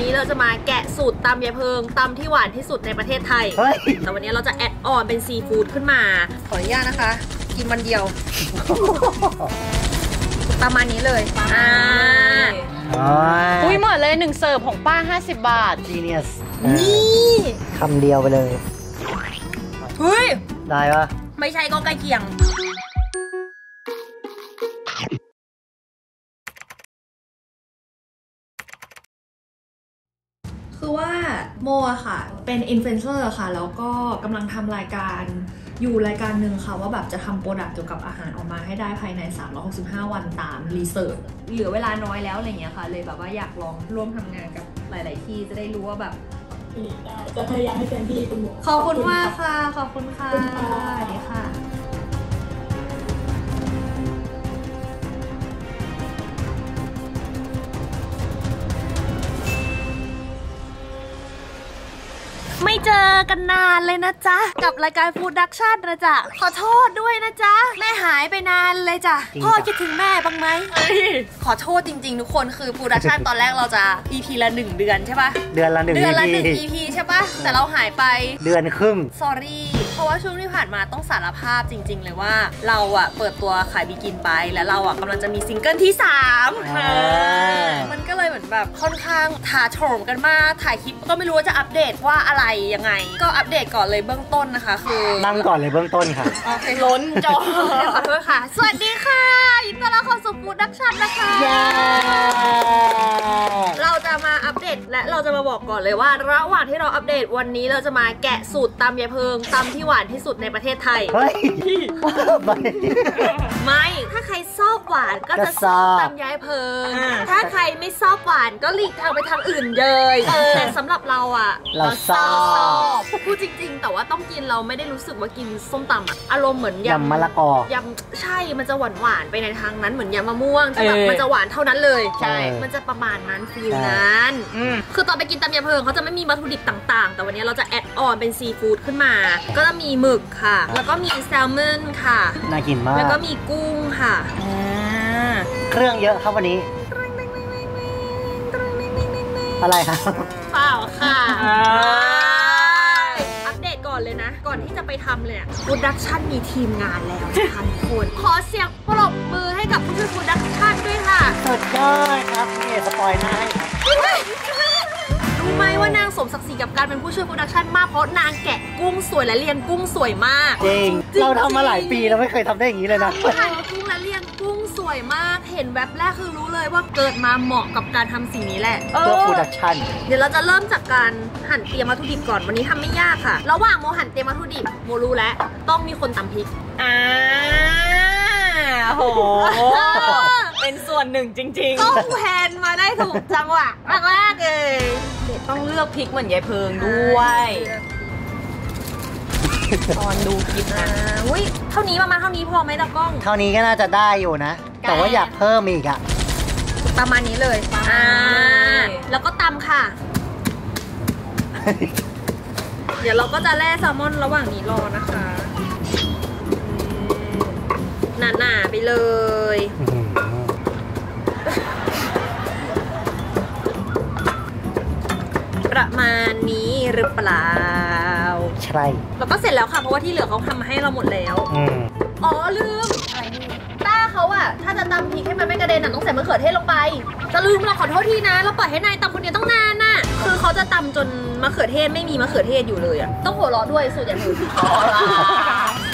นี้เราจะมาแกะสูตรตำยายเพลิงตำที่หวานที่สุดในประเทศไทย เฮ้ย แต่วันนี้เราจะ add on เป็นซีฟู้ดขึ้นมา ขออนุญาตนะคะ กินวันเดียว ประมาณนี้เลยอ่าอุ้ยเหมือนเลยหนึ่งเสิร์ฟของป้า 50 บาท genius นี่คำเดียวไปเลย เฮ้ย ได้ปะไม่ใช่ก็ใกล้เคียง โมอะค่ะ เป็นอินฟลูเอนเซอร์ค่ะ แล้วก็กำลังทำรายการอยู่รายการหนึ่งค่ะ ว่าแบบจะทำ product เกี่ยวกับอาหารออกมาให้ได้ภายใน 365 วันตาม research เหลือเวลาน้อยแล้วอะไรเงี้ยค่ะ เลยแบบว่าอยากลองร่วมทำงานกับหลาย ๆ ที่จะได้รู้ว่าแบบจะพยายามให้เต็มที่คุณหมอขอบคุณมากค่ะ ขอบคุณค่ะสวัสดีค่ะ เจอกันนานเลยนะจ๊ะ กับรายการ Fooduction นะจ๊ะ ขอโทษด้วยนะจ๊ะ แม่หายไปนานเลยจ้ะจริงพ่อจ้ะคิดถึงแม่บ้างไหมขอโทษจริง ๆ ทุกคนคือ Fooduction ตอนแรกเราจะ EP ละหนึ่งเดือนใช่ปะเดือนละหนึ่ง เดือนละหนึ่งที EP ใช่ปะแต่เราหายไป เดือนครึ่ง sorry เพ ราะว่าช่วงที่ผ่านมาต้องสารภาพจริง ๆ เลยว่า เราอะเปิดตัวขายบิกินีไป แล้วเราอะกำลังจะมีซิงเกิลที่3อ่ามันก็เลยเหมือนแบบค่อนข้างถาโถมกันมากถ่ายคลิปก็ไม่รู้ว่าจะอัปเดตว่าอะไรยังไง ก็อัปเดตก่อนเลยเบื้องต้นนะคะ คือนั่งก่อนเลยเบื้องต้นค่ะโอเคล้นจอขอโทษค่ะ สวัสดีค่ะยินดีต้อนรับเข้าสู่ฟูดดักชั่นนะคะ เราจะมาอัปเดตและเราจะมาบอกก่อนเลยว่า ระหว่างที่เราอัปเดตวันนี้เราจะมาแกะสูตรตำยายเพิงตำที่หวานที่สุดในประเทศไทย เฮ้ยไปไม่ถ้าใครชอบหวานก็จะก็ชชออบบตำยายเพลิง ถ้าใครไม่ชอบหวานก็หลีกทางไปทางอื่นเลยแต่สำหรับเราอะเราชอบพูดจริง ๆ แต่ว่าต้องกินเราไม่ได้รู้สึกว่ากินส้มตำอะอารมณ์เหมือนยำยำมะละกอยำใช่มันจะหวานหวานๆไปในทางนั้นเหมือนยำมะม่วงที่แบบเออมันจะหวานเท่านั้นเลยใช่ มันจะประมาณนั้น feel ใช่นั้นอืมคือตอนไปกินตำยายเพลิงเขาจะไม่มีวัตถุดิบต่างๆ แต่วันนี้เราจะ add on เป็นซีฟู้ดขึ้นมา ก็จะมีหมึกค่ะ แล้วก็มีแซลมอนค่ะ น่ากินมาก แล้วก็มีกุ้งค่ะ เครื่องเยอะครับวันนี้ อะไรครับเปล่าค่ะอัปเดตก่อนเลยนะก่อนที่จะไปทำเลยเนี่ย Fooduction มีทีมงานแล้วนะคะทุกคน ขอเสียงปรบมือให้กับผู้ช่วย Fooduction ด้วยค่ะสุดย อดครับนี่ spoil หน้าให้ครับรู้ไหมว่านางสมศักดิ์ศรีกับการเป็นผู้ช่วย Fooduction มากเพราะนางแกะกุ้งสวยและเรียงกุ้งสวยมากจริงเราทำมาหลายปีแล้วไม่เคยทำได้อย่างนี้เลยนะถ่ายกุ้งและเรียงกุ้งสวยมาก เห็นแวบแรกคือรู้เลยว่าเกิดมาเหมาะกับการทำสิ่งนี้แหละเพื่อ Fooduction เดี๋ยวเราจะเริ่มจากการหั่นเตรียมวัตถุดิบก่อนวันนี้ทำไม่ยากค่ะ ระหว่างโมหั่นเตรียมวัตถุดิบโมรู้แล้วต้องมีคนตำพริกอ่า โห เป็นส่วนหนึ่งจริงต้องแพนมาได้ถูกจังหวะแรกๆเลยๆต้องเลือกพริกเหมือนยายเพิงด้วย ตอนดูคลิปอ่านะอุ้ยเท่านี้ประมาณเท่านี้พอไหมตากล้อง เท่านี้ก็น่าจะได้อยู่นะ แต่ว่าอยากเพิ่มอีกอะประมาณนี้เลยอ่าแล้วก็ตำค่ะ เดี๋ยวเราก็จะแล่แซลมอนระหว่างนี้รอนะคะ หนาๆไปเลย ประมาณนี้หรือเปล่า ใช่ แล้วก็เสร็จแล้วค่ะเพราะว่าที่เหลือเขาทำมาให้เราหมดแล้วอืมอ๋อลืมอะไรลืมต้าเขาอะถ้าจะตำพริกให้มันไม่กระเด็นอะต้องใส่มะเขือเทศลงไป จะลืมเราขอโทษทีนะ เราปล่อยให้นายตำคนเดียวต้องนานน่ะ คือเขาจะตำจนมะเขือเทศไม่มีมะเขือเทศอยู่เลยอะต้องหัวเราะด้วยสูตรอย่างอื่นอะ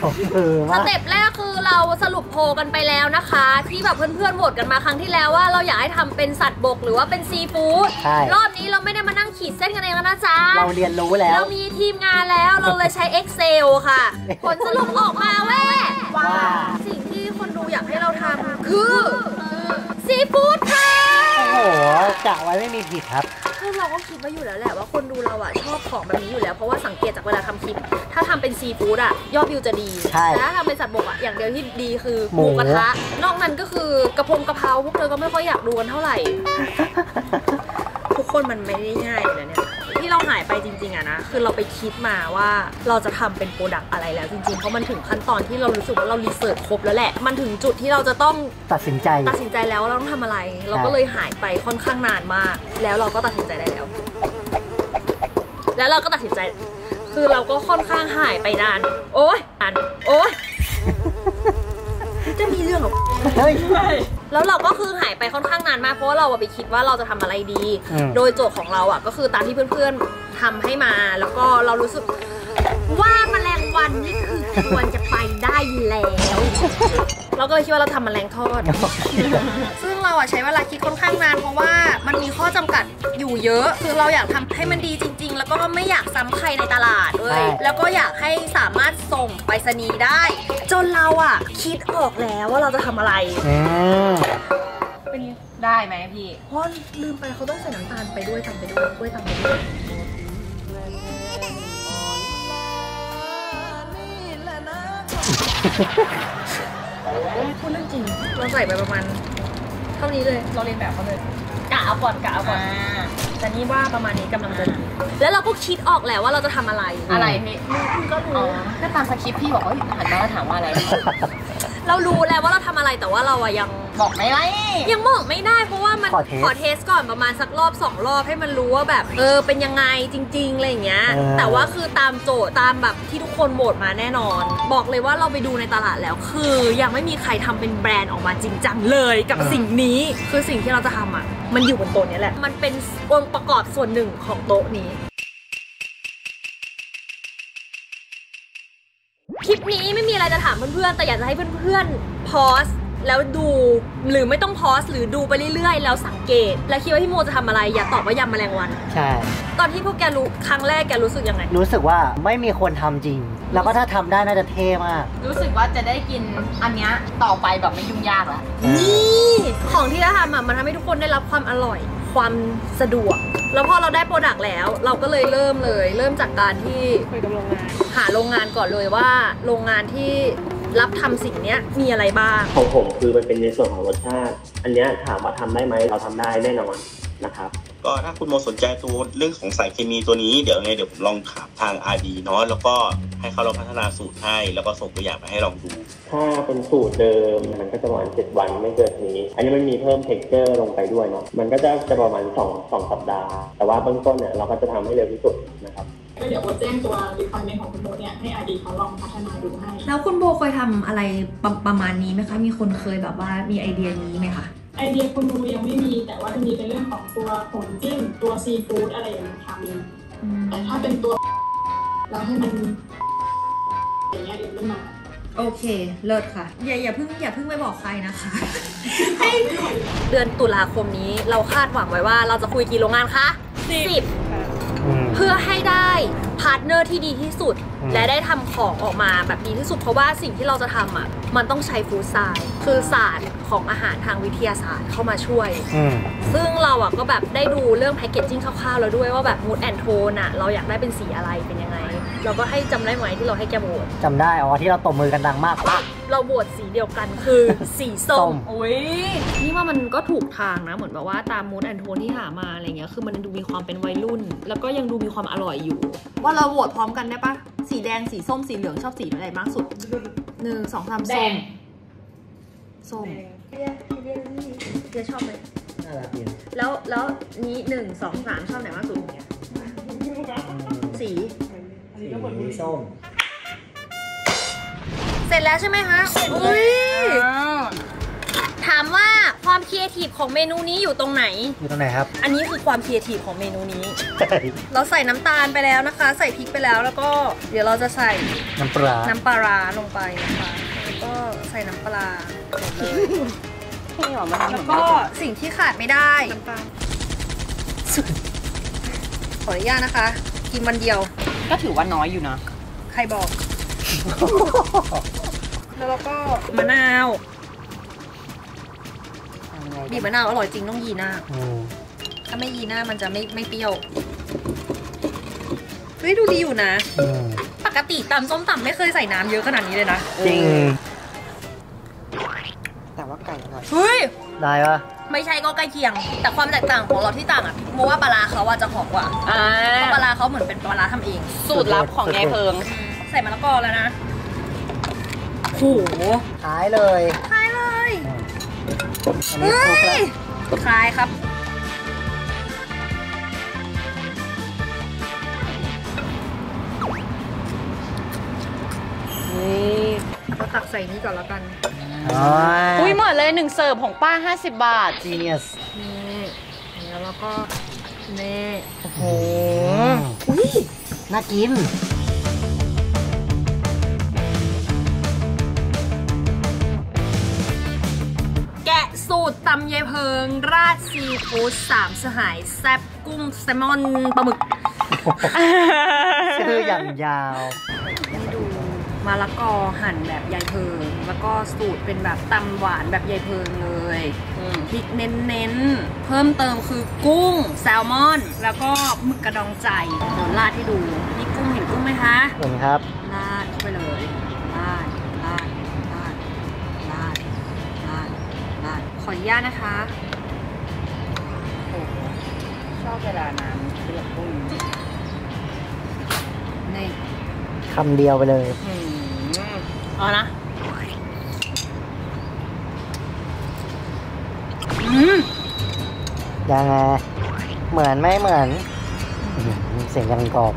ของเออสมากเต็ปแรกคือเราสรุปโพลกันไปแล้วนะคะ ที่แบบเพื่อนๆโหวตกันมาครั้งที่แล้วว่าเราอยากให้ทำเป็นสัตว์บกหรือว่าเป็นซีฟู้ดใช่รอบนี้เราไม่ได้มานั่งขีดเส้นกันเองแล้วนะจ๊ะ เราเรียนรู้แล้ว เรามีทีมงานแล้วเราเลยใช้ Excel ค่ะ ผลสรุปออกมาแว่ว่าสิ่งที่คนดูอยากให้เราทำคือซีฟู้ดค่ะ โอ้โหกะไว้ไม่มีผิดครับ คือเราก็คิดไว้อยู่แล้วแหละว่าคนดูเราอะชอบของแบบนี้อยู่แล้ว เพราะว่าสังเกตจากเวลาทำคลิป ถ้าทำเป็นซีฟู้ดอะยอดวิวจะดีใช่แต่ถ้าทำเป็นสัตว์บกอะอย่างเดียวที่ดีคือหหมูมู กระทะนอกนั้นก็คือกระพงกระเพราพวกเธอก็ไม่ค่อยอยากดูกันเท่าไหร่ ทุกคนมันไม่ได้ง่ายเลยนะเนี่ย ที่เราหายไปจริงๆอะนะคือเราไปคิดมาว่าเราจะทำเป็น product อะไรแล้วจริงๆ เพราะมันถึงขั้นตอนที่เรารู้สึกว่าเรา research ครบแล้วแหละ มันถึงจุดที่เราจะต้องตัดสินใจ ตัดสินใจแล้วว่าเราต้องทำอะไร เราก็เลยหายไปค่อนข้างนานมาก แล้วเราก็ตัดสินใจได้แล้ว แล้วเราก็ตัดสินใจ คือเราก็ค่อนข้างหายไปนาน โอ๊ยอันโอ๊ยจะมีเรื่องเหรอเฮ้ย แล้วเราก็คือหายไปค่อนข้างนานมากเพราะว่าเราอะไปคิดว่าเราจะทำอะไรดี อืม โดยโจทย์ของเราอะก็คือตามที่เพื่อนๆทำให้มา แล้วก็เรารู้สึกว่าแมลงวันนี่คือควรจะไปได้แล้ว เราก็เลยคิดว่าเราทำแมลงทอด ซึ่งเรา อะใช้เวลาคิดค่อนข้างนานเพราะว่ามันมีข้อจำกัดอยู่เยอะ คือเราอยากทำให้มันดีจริง ๆ แล้วก็ไม่อยากซ้ำใครในตลาดด้วยใช่แล้วก็อยากให้สามารถส่งไปรษณีย์ได้ จนเราอะคิดออกแล้วว่าเราจะทำอะไรอืมเป็นไงได้ไหมพี่เพราะลืมไปเขาต้องใส่น้ำตาลไปด้วยตำไปด้วยกล้วยตำไปด้วยพูดเรื่องจริง เราใส่ไปประมาณ เท่านี้เลย เราเรียนแบบเขาเลยกะเอาก่อนกะเอาก่อนแต่นี่ว่าประมาณนี้กำลังจะดีแล้วเราก็คิดออกแล้วว่าเราจะทำอะไรอะไรพี่คุณก็อ๋อรู้ถ้าตามสคริปต์พี่บอกว่าหันมาแล้วถามว่าอะไร เรารู้แล้วว่าเราทำอะไรแต่ว่าเราอะยัง บอกไม่ไรยังบอกไม่ได้เพราะว่ามันขอ test test ก่อนประมาณสักรอบสองรอบให้มันรู้ว่าแบบ เออเป็นยังไงจริงๆอะไรอย่างเงี้ย เออ แต่ว่าคือตามโจทย์ตามแบบที่ทุกคนโหวตมาแน่นอน บอกเลยว่าเราไปดูในตลาดแล้ว คือยังไม่มีใครทำเป็นแบรนด์ออกมาจริงจังเลยกับสิ่งนี้ คือสิ่งที่เราจะทำอะมันอยู่บนโต๊ะนี้แหละ มันเป็นองค์ประกอบส่วนหนึ่งของโต๊ะนี้ นี้ไม่มีอะไรจะถามเพื่อนๆ แต่อยากจะให้เพื่อนๆพอสแล้วดูหรือไม่ต้องพอสหรือดูไปเรื่อยๆ แล้วสังเกต แล้วคิดว่าพี่โมจะทำอะไร อย่าตอบว่ายำแมลงวัน ใช่ ตอนที่พวกแกรู้ครั้งแรกแกรู้สึกยังไง รู้สึกว่าไม่มีคนทำจริง แล้วก็ถ้าทำได้น่าจะเท่มาก รู้สึกว่าจะได้กินอันเนี้ยต่อไปแบบไม่ยุ่งยากแล้ว นี่ ของที่เราทำอะมันทำให้ทุกคนได้รับความอร่อย ความสะดวก แล้วพอเราได้โปรดักต์แล้ว เราก็เลยเริ่มเลย เริ่มจากการที่คุยกับโรงงาน หาโรงงานก่อนเลยว่าโรงงานที่รับทำสิ่งเนี้ยมีอะไรบ้าง ของผมคือมันเป็นในส่วนของรสชาติ อันเนี้ยถามว่าทำได้ไหมเราทำได้แน่นอน นะครับ ก็ถ้าคุณโมสนใจตัวเรื่องของสารเคมีตัวนี้เดี๋ยวไงเดี๋ยวผมลองถามทาง RD เนาะแล้วก็ให้เขาลองพัฒนาสูตรให้ แล้วก็ส่งตัวอย่างไปให้ลองดู ถ้าเป็นสูตรเดิมมันก็จะประมาณเจ็ดวันไม่เกินนี้ อันนี้มันมีเพิ่ม texture ลงไปด้วยเนาะมันก็จะจะประมาณสองสองสัปดาห์ แต่ว่าเบื้องต้นเนี่ยเราก็จะทำให้เร็วที่สุดนะครับก็เดี๋ยวโมแจ้งตัว requirement ของคุณโมเนี่ยให้ RD เขาลองพัฒนาดูให้ แล้วคุณโมเคยทำอะไรประประมาณนี้ไหมคะ มีคนเคยแบบว่ามีไอเดียนี้ไหมคะ ไอเดียคุณโมยังไม่มี แต่ว่าจะมีเป็นเรื่องของตัวผงจิ้มตัวซีฟู้ดอะไรอย่างเงี้ยทำแต่ถ้าเป็นตัวเราให้มันอย่างเงี้ยเดี๋ยวไม่มาโอเค เลิศค่ะ อย่าอย่าเพิ่งอย่าเพิ่งไปบอกใครนะคะเดือนตุลาคมนี้เราคาดหวังไว้ว่าเราจะคุยกี่โรงงานคะสิบอืมเพื่อให้ได้ partner ที่ดีที่สุดอืมและได้ทำของออกมาแบบดีที่สุดเพราะว่าสิ่งที่เราจะทำอะมันต้องใช้ฟู้ดไซน์คือศาสตร์ ของอาหารทางวิทยาศาสตร์เข้ามาช่วยอืมซึ่งเราอะก็แบบได้ดูเรื่องแพคเกจจิ้งคร่าวๆแล้วด้วยว่าแบบมูดแอนโทนอะเราอยากได้เป็นสีอะไรเป็นยังไง เราก็ให้จำได้ไหมที่เราให้แกโหวตจำได้ อ๋อ ที่เราตบมือกันดังมากปะเราโหวตสีเดียวกันคือ สีส้ส้มมอุ้ยนี่ว่ามันก็ถูกทางนะ เหมือนแบบว่าตามมูดแอนโทนที่หามาอะไรเงี้ยคือมันดูมีความเป็นวัยรุ่น แล้วก็ยังดูมีความอร่อยอยู่ ว่าเราโหวตพร้อมกันได้ปะสีแดงสีส้มสีเหลืองชอบสีอะไรมากสุดหนึ่งสองสามส้มส้ม เจ๊ชอบไหมน่ารักดีแล้วแล้วนี้หนึ่งสองสามชอบไหนมากสุดสีสีส้ม เสร็จแล้วใช่ไหมคะอุ้ยถามว่าความครีเอทีฟของเมนูนี้อยู่ตรงไหน อยู่ตรงไหนครับ อันนี้คือความครีเอทีฟของเมนูนี้ เราใส่น้ำตาลไปแล้วนะคะ ใส่พริกไปแล้วแล้วก็ เดี๋ยวเราจะใส่น้ำปลาน้ำปลาร้าลงไปนะคะ แล้วก็ใส่น้ำปลาหมดเลยแล้วก็สิ่งที่ขาดไม่ได้น้ำปลาขออนุญาตนะคะ กินวันเดียว ก็ถือว่าน้อยอยู่นะ ใครบอก แล้วเราก็มะนาวบีบมะนาวอร่อยจริงต้องยีหน้าอืมถ้าไม่ยีหน้ามันจะไม่ไม่เปรี้ยวเฮ้ยดูดีอยู่นะอืมปกติตำส้มตำไม่เคยใส่น้ำเยอะขนาดนี้เลยนะ จริงแต่ว่า ไก่อร่อยเฮ้ย ได้ปะมไม่ใช่ก็ใกล้เคียง แต่ความแตกต่างของเราที่ต่างอะโมว่าปลาร้าเขาอะจะหอมกว่าอ่าเพราะปลาร้าเขาเหมือนเป็นปลาร้าทำเอง สูตรลับของยายเพิง ใส่มะละกอแล้วนะโหขายเลย คล้ายเลยอันนี้คลุกแล้วคล้ายครับ เราตักใส่นี่ก่อนแล้วกัน อุ้ยเหมือนเลยหนึ่งเสิร์ฟของป้า 50 บาทจีเนียสนี่แล้วเราก็นี่โอ้โหอุ้ยน่ากินแกะสูตรตำยายเพิง ราดซีฟู้ดสามสหาย แซ่บกุ้งแซลมอนปลาหมึกชื่ออย่างยาวให้ดู มะละกอหั่นแบบยายเพิง แล้วก็สูตรเป็นแบบตำหวานแบบยายเพิงเลยพริกเน้นๆ เพิ่มเติมคือกุ้งแซลมอน แล้วก็หมึกกระดองใจเดี๋ยวราดให้ดู นี่กุ้งเห็นกุ้งไหมคะเห็นครับราดเข้าไปเลยราดราดราดราดราดราดขออนุญาตนะคะชอบเวลาน้ำเดือดกุ้งนี่คำเดียวไปเลย เอานะ อืมยังไงเหมือนไม่เหมือนอื้อหือเสียงยังกรอบ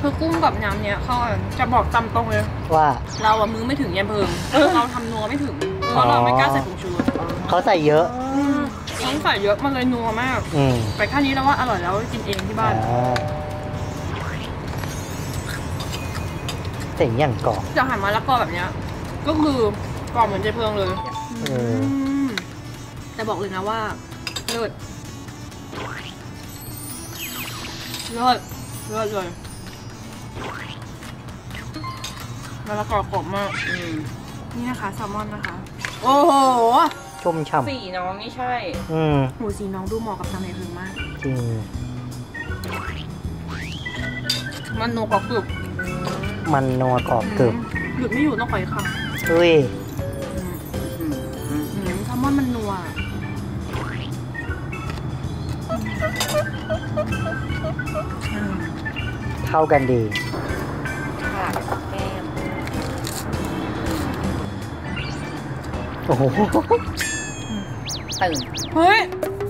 คือกุ้งกับน้ำเนี้ยเขาอะจะบอกตำตรงเลย ว่า เราอะมือไม่ถึงยันเพิงเราทำนัวไม่ถึงเพราะเราไม่กล้าใส่ผงชูรสเขาใส่เยอะต้องใส่เยอะมันเลยนัวมาก อืม แต่แค่นี้เราว่าอร่อยแล้วกินเองที่บ้าน อ่า เสียงอย่างกรอบจะหั่นมะละกอแบบเนี้ย ก็คือกรอบเหมือนเจเพิงเลยเออมแต่บอกเลยนะว่าเลิศเลิศเลิศเลยมะละกอกรอบมากนี่นะคะแซลมอนนะคะ โอ้โหชุ่มฉ่สีน้องนี่ใช่ำอืมหมูสีน้องดูเหมาะกับทำในเพิงมากจริงมันนัวกรอบกรึบ มันนัวกรอบกรึบหยุดไม่อยู่ต้องขออีกคำอุ้ยอืมแซลมอนมันนัวเข้ากันดีโอ้โหตื่นเฮ้ย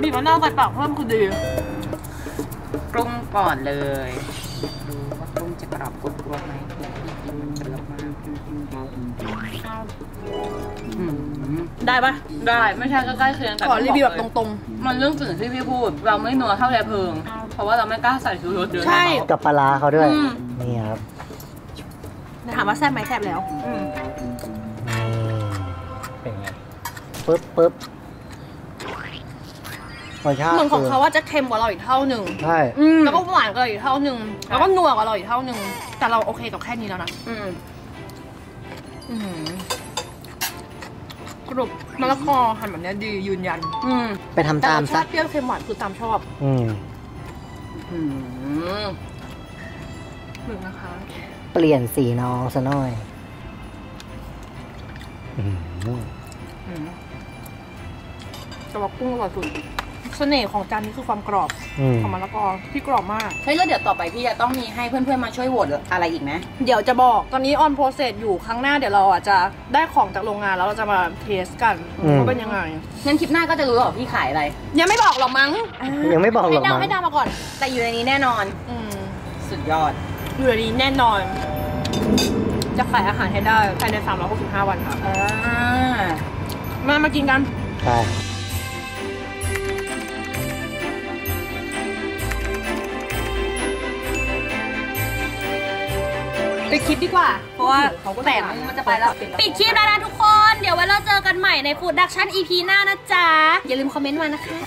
บีบมะนาวใส่ปากเพิ่มคือดีปรุงก่อนเลย ดูว่าปรุงจะกรอบกรุบกรอบไหม ได้ปะได้ไม่ใช่ก็ใกล้เคียงแต่ขอรีวิวแบบตรงๆ มันเรื่องสิ่งที่พี่พูด เราไม่นัวเท่ายายเพิง เพราะว่าเราไม่กล้าใส่ชูรสเยอะใช่กับปลาร้าเขาด้วยอืมนี่ครับๆถามว่าแซ่บไหมแซ่บแล้วอืมนี่เป็นไงปึ๊บปึ๊บรสชาติเหมือนของเขาว่าจะเค็มกว่าเราอีกเท่าหนึ่งใช่แล้วก็หวานกว่าเราอีกเท่าหนึ่งแล้วก็นัวกว่าเราอีกเท่าหนึ่งแต่เราโอเคกับแค่นี้แล้วนะอืมอื้อหือ กรุบมะละกอหั่นแบบเนี้ยดียืนยัน อืมไปทำแต่ตารมสซะชาติเปรี้ยวเค็มหวานคือตามชอบอืม อืมหนึ่งนะคะ เปลี่ยนสีน้องซะหน่อยอืมอืมแต่ว่ากุ้งอร่อยสุด เสน่ห์ของจานนี้คือความกรอบอืม ของมะละกอที่กรอบมาก เฮ้ยแล้วเดี๋ยวต่อไปพี่จะต้องมีให้เพื่อนๆมาช่วยโหวตอะไรอีกไหมเดี๋ยวจะบอกตอนนี้ออนโปรเซสอยู่ครั้งหน้าเดี๋ยวเราอะจะได้ของจากโรงงานแล้วเราจะมาเทสกันว่าเป็นยังไง งั้นคลิปหน้าก็จะรู้แล้วว่าพี่ขายอะไรยังไม่บอกหรอกมั้งยังไม่บอกหรให้อกดาวมั้ง ให้ดาวมาก่อน แต่อยู่ในนี้แน่นอนอืมสุดยอด อยู่ในนี้แน่นอน จะขายอาหารให้ได้ภายใน365วันค่ะอ่ามามากินกันใปิดคลิปดีกว่า เพราะว่าแสงมันจะไปแล้ว ปิดคลิปแล้วนะทุกคน เดี๋ยวไว้เราเจอกันใหม่ในฟูดดักชั่น EP หน้านะจ๊ะ อย่าลืมคอมเมนต์มานะคะ